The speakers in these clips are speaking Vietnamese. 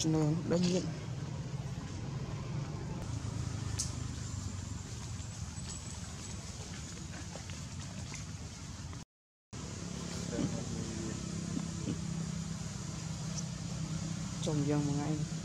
ជំនឿដេញញឹកចំយ៉ាងមួយថ្ងៃ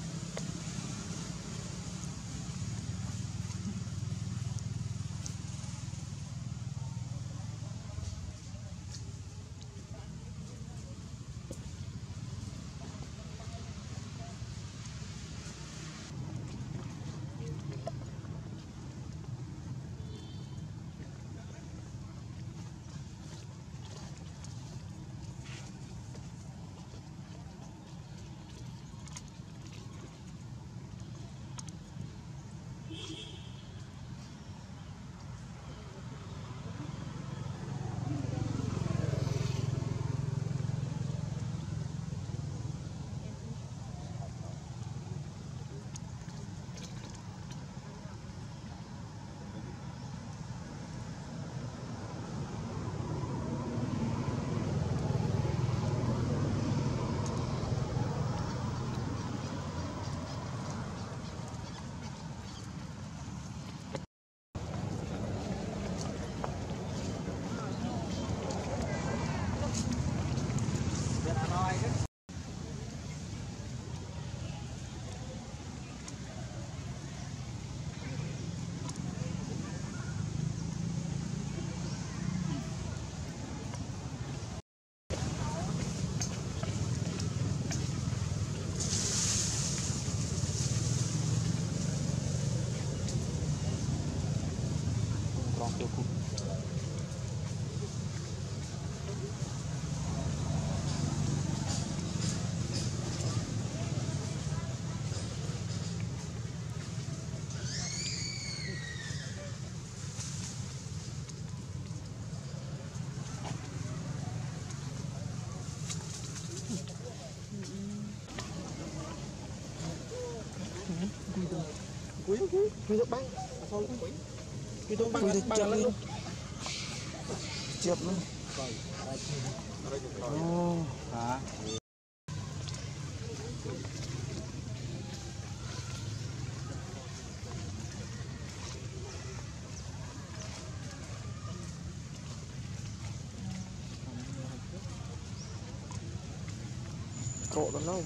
con tiêu cục Cúi, cúi, cúi được băng băng, băng lên luôn. chụp luôn ồ Hả? cộ tao lâu